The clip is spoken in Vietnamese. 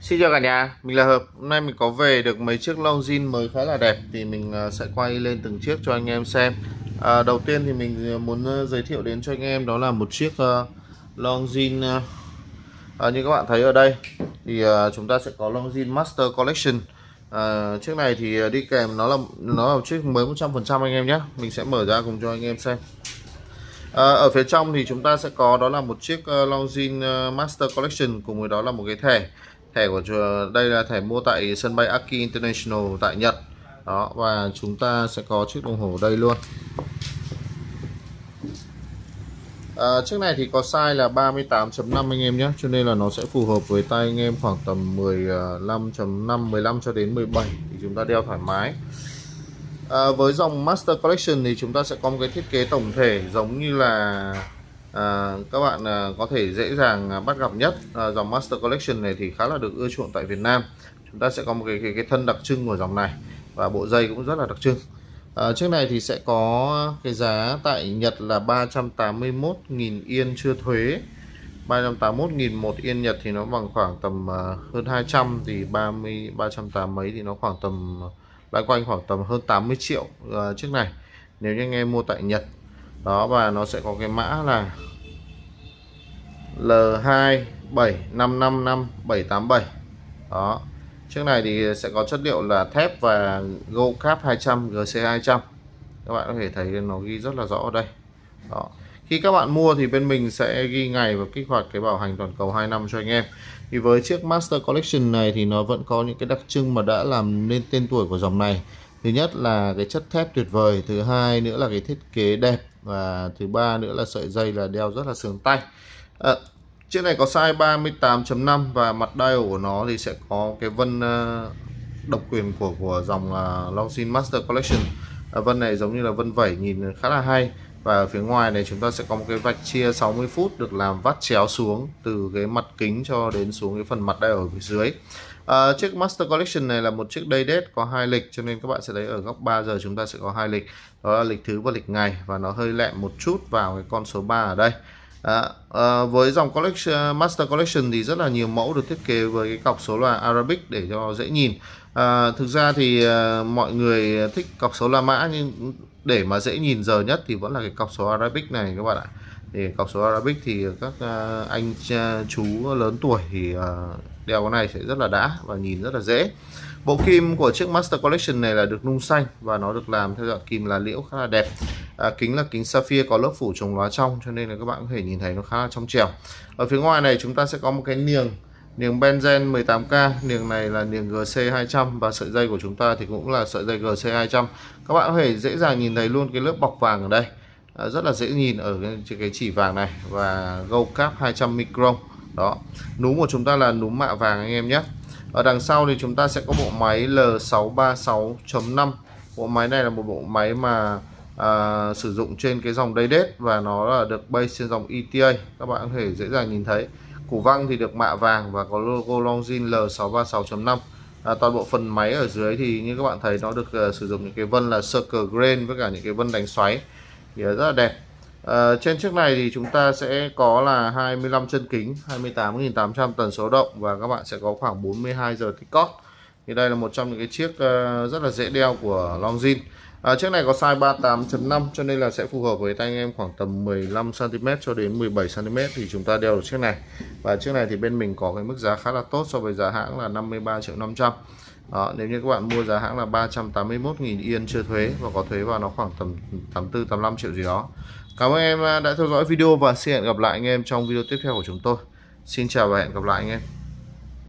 Xin chào cả nhà, mình là Hợp. Hôm nay mình có về được mấy chiếc Longines mới khá là đẹp thì mình à, sẽ quay lên từng chiếc cho anh em xem. À, đầu tiên thì mình à, muốn à, giới thiệu đến cho anh em đó là một chiếc uh, Longines uh, như các bạn thấy ở đây thì uh, chúng ta sẽ có Longines Master Collection. À, chiếc này thì đi kèm nó là nó là một chiếc mới 100% anh em nhé. Mình sẽ mở ra cùng cho anh em xem. À, ở phía trong thì chúng ta sẽ có đó là một chiếc uh, Longines Master Collection cùng với đó là một cái thẻ thẻ của đây là thẻ mua tại sân bay Aki International tại Nhật. Đó và chúng ta sẽ có chiếc đồng hồ đây luôn. À, chiếc này thì có size là 38.5 anh em nhé cho nên là nó sẽ phù hợp với tay anh em khoảng tầm 15.5 15 cho đến 17 thì chúng ta đeo thoải mái. À, với dòng Master Collection thì chúng ta sẽ có một cái thiết kế tổng thể giống như là à, các bạn à, có thể dễ dàng ờ, bắt gặp nhất à, dòng Master Collection này thì khá là được ưa chuộng tại Việt Nam. Chúng ta sẽ có một cái, cái, cái thân đặc trưng của dòng này và bộ dây cũng rất là đặc trưng. À, chiếc này thì sẽ có cái giá tại Nhật là 381.000 yên chưa thuế. 381.000 một yên Nhật thì nó bằng khoảng tầm hơn 200 thì 30 380 mấy thì nó khoảng tầm loanh quanh khoảng tầm hơn 80 triệu uh, chiếc này. Nếu như anh em mua tại Nhật đó, và nó sẽ có cái mã là L275555787 đó, chiếc này thì sẽ có chất liệu là thép và Gold Cap 200 GC 200 các bạn có thể thấy nó ghi rất là rõ ở đây. Đó, khi các bạn mua thì bên mình sẽ ghi ngày và kích hoạt cái bảo hành toàn cầu 2 năm cho anh em. Thì với chiếc Master Collection này thì nó vẫn có những cái đặc trưng mà đã làm nên tên tuổi của dòng này. Thứ nhất là cái chất thép tuyệt vời, thứ hai nữa là cái thiết kế đẹp và thứ ba nữa là sợi dây là đeo rất là sướng tay. À, chiếc này có size 38.5 và mặt dial của nó thì sẽ có cái vân ờ, độc quyền của của dòng ờ, là Longines Master Collection. À, vân này giống như là vân vẩy nhìn khá là hay và ở phía ngoài này chúng ta sẽ có một cái vạch chia 60 phút được làm vắt chéo xuống từ cái mặt kính cho đến xuống cái phần mặt đây ở phía dưới. À, chiếc Master Collection này là một chiếc day date có hai lịch cho nên các bạn sẽ thấy ở góc 3 giờ chúng ta sẽ có hai lịch. Đó là lịch thứ và lịch ngày và nó hơi lẹm một chút vào cái con số 3 ở đây. À, à, với dòng collection Master Collection thì rất là nhiều mẫu được thiết kế với cái cọc số là Arabic để cho dễ nhìn. À, thực ra thì à, mọi người thích cọc số La Mã nhưng để mà dễ nhìn giờ nhất thì vẫn là cái cọc số Arabic này các bạn ạ. Thì cọc số Arabic thì các à, anh chú lớn tuổi thì à, đeo cái này sẽ rất là đã và nhìn rất là dễ bộ kim của chiếc Master Collection này là được nung xanh và nó được làm theo dạng kim là liễu khá là đẹp à, kính là kính sapphire có lớp phủ chống lóa trong cho nên là các bạn có thể nhìn thấy nó khá là trong trẻo. Ở phía ngoài này chúng ta sẽ có một cái niềng niềng benzen 18k niềng này là niềng GC 200 và sợi dây của chúng ta thì cũng là sợi dây GC 200 các bạn có thể dễ dàng nhìn thấy luôn cái lớp bọc vàng ở đây. À, rất là dễ nhìn ở cái, cái chỉ vàng này và gold cap 200 micron. Đó núm của chúng ta là núm mạ vàng anh em nhé. Ở đằng sau thì chúng ta sẽ có bộ máy L636.5 bộ máy này là một bộ máy mà à, sử dụng trên cái dòng Daydet và nó là được base trên dòng ETA các bạn có thể dễ dàng nhìn thấy. Củ văng thì được mạ vàng và có logo Longines L636.5 à, toàn bộ phần máy ở dưới thì như các bạn thấy nó được uh, sử dụng những cái vân là circle grain với cả những cái vân đánh xoáy. Thì rất là đẹp. À, trên chiếc này thì chúng ta sẽ có là 25 chân kính 28.800 tần số động và các bạn sẽ có khoảng 42 giờ tích cót. Thì đây là một trong những cái chiếc uh, rất là dễ đeo của Longines à, chiếc này có size 38.5 cho nên là sẽ phù hợp với tay anh em khoảng tầm 15 cm cho đến 17 cm thì chúng ta đeo được chiếc này và chiếc này thì bên mình có cái mức giá khá là tốt so với giá hãng là 53 triệu 500 đó, nếu như các bạn mua giá hãng là 381.000 yên chưa thuế và có thuế vào nó khoảng tầm 84 85 triệu gì đó Cảm ơn em đã theo dõi video và xin hẹn gặp lại anh em trong video tiếp theo của chúng tôi. Xin chào và hẹn gặp lại anh em.